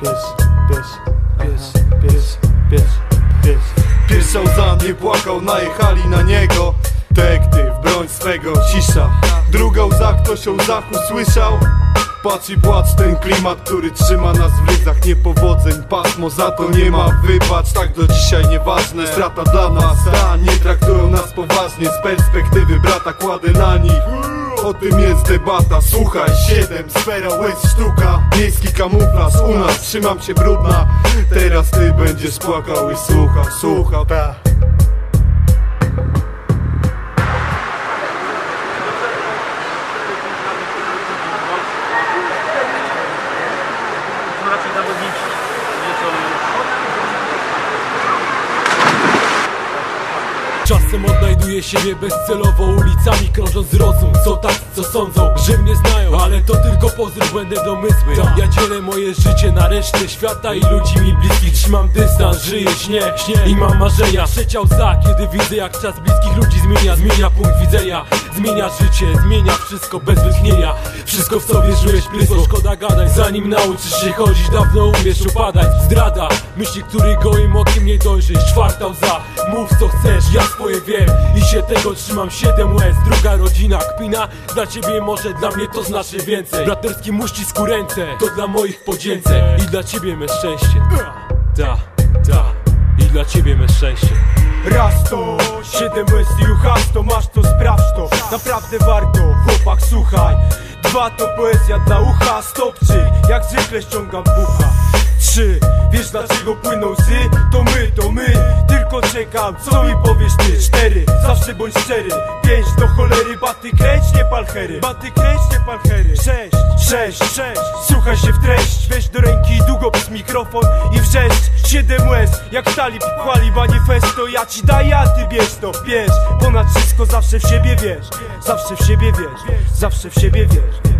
pies, pies, pies, pies, pies, pies. Pierwsza łza nie płakał, najechali na niego. Detektyw, broń swego, cisza. Druga łza, ktoś o łzach usłyszał Patrz i płacz ten klimat, który trzyma nas w ryzach Niepowodzeń, pasmo, za to nie ma. Wybacz Tak do dzisiaj nieważne, strata dla nas Ta, nie traktują nas poważnie. Z perspektywy brata kładę na nich o tym jest debata, słuchaj Siedem, sfera, łez, sztuka. Miejski kamuflaż, u nas. Trzymam się brudna. Teraz ty będziesz płakał i słuchał, słuchał, ta Czasem odnajduję siebie bezcelowo ulicami krążąc rozum Są tacy co sądzą, że mnie znają Ale to tylko pozdrów, błędne domysły. Ja dzielę moje życie na resztę świata i ludzi mi bliskich Trzymam dystans, żyję, śnie, śnie i mam marzenia. Trzecia łza, kiedy widzę jak czas bliskich ludzi zmienia Zmienia punkt widzenia, zmienia życie, zmienia wszystko bez wytchnienia. Wszystko w co wierzyłeś, blisko szkoda gadać Zanim nauczysz się chodzić, dawno umiesz upadać Zdrada, myśli, który gołym okiem nie dojrzysz. Czwarta łza, mów co chcesz, ja swoje wiem. I się tego trzymam, siedem łez. Druga rodzina, kpina, dla ciebie może, dla mnie to znaczy więcej. Braterski uścisku ręce, to dla moich podzięce. I dla ciebie me szczęście Ta, ta, i dla ciebie me szczęście. Raz to, siedem łez i uchas to masz to, sprawdź to. Naprawdę warto, chłopak słuchaj. Dwa to poezja dla ucha, stopczy Jak zwykle ściągam bucha Trzy, wiesz dlaczego płyną łzy? To my, to my. Tylko czekam, co mi powiesz ty? Cztery, zawsze bądź szczery. Pięć, do cholery, baty kręć, nie palchery Baty kręć, nie palchery Sześć, sześć, sześć. Słuchaj się w treść, weź do ręki długopis, mikrofon i wrzeszcz Siedem łez, jak talib chwali manifesto Ja ci daję, a ty bierz to, bierz. Ponad wszystko zawsze w siebie wiesz. Zawsze w siebie wiesz, zawsze w siebie wiesz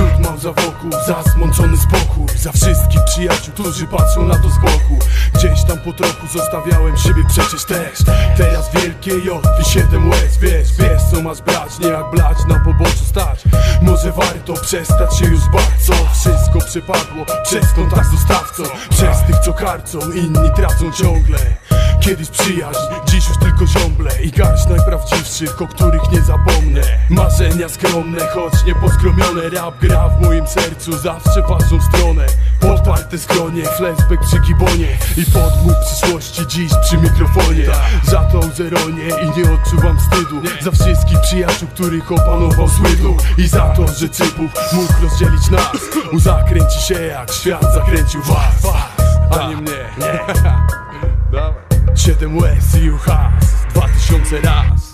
Wśród małza wokół, za zmącony spokój Za wszystkich przyjaciół, którzy patrzą na to z boku. Gdzieś tam po trochu zostawiałem siebie przecież też. Teraz wielkie J i siedem łez Wiesz, wiesz co masz brać, nie jak blać na poboczu stać. Może warto przestać się już bać Co wszystko przepadło przez kontakt z dostawcą Przez tych co karcą, inni tracą ciągle Kiedyś przyjaźń, dziś już tylko ziąble I garść najprawdziwszych, o których nie zapomnę. Marzenia skromne, choć nie poskromione Rap gra w moim sercu, zawsze w waszą stronę. Podparte skronie, flashback przy gibonie I podmuch przyszłości dziś przy mikrofonie. Za tą zeronię i nie odczuwam wstydu Za wszystkich przyjaciół, których opanował zły I za to, że cybuch mógł rozdzielić nas Łza kręci się jak świat zakręcił was, was A nie mnie Siedem łez i uchas, dwa tysiące raz